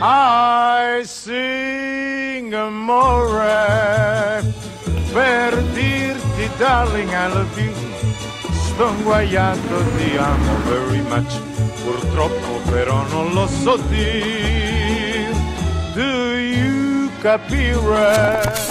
I sing amore per dirti darling I love you. Sto inguaiato ti amo very much. Purtroppo però non lo so dir. Do you capire?